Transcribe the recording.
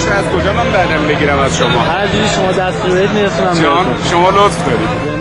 آدرسش از کجا من بعدم بگیرم از شما؟ هر جوری شما دستور بدید میرسونم شما لطف دارید.